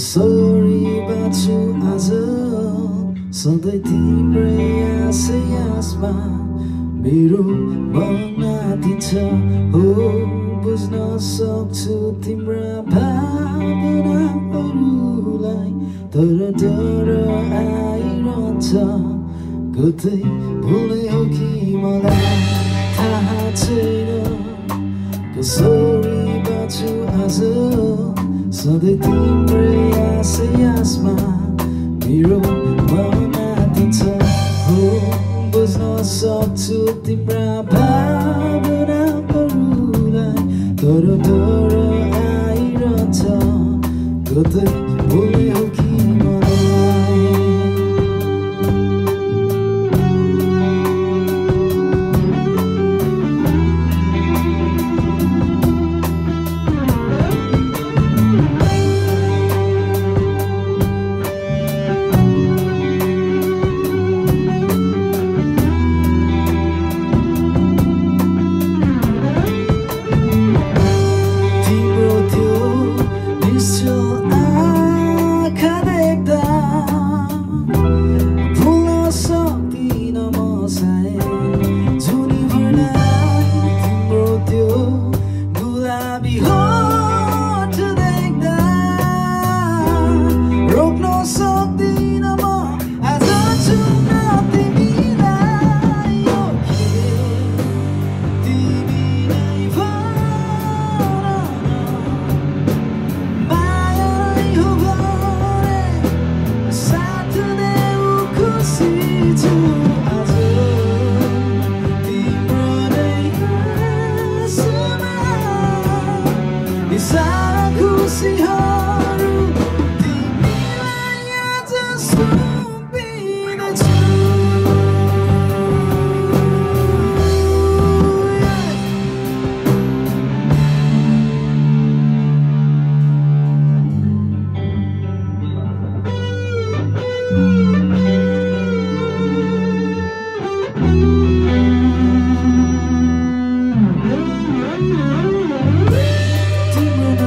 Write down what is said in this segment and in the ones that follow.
कसरी बाँच्छु आज सधैँ तिम्रै आशै आसमा मेरो मन छ हो बुझ्न सक्छु तिम्रा भावनाहरूलाई तर डर आइरहन्छ कतै भुलै हो कि मलाई थाहा छैन कसरी बाँच्छु आज सधैँ तिम्रै आशै आसमा मेरो मन छ हो बुझ्न सक्छु तिम्रा भावनाहरूलाई। तर डर आइरहन्छ। कतै sign salahku sih harus dibilangnya tersuruh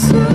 sun.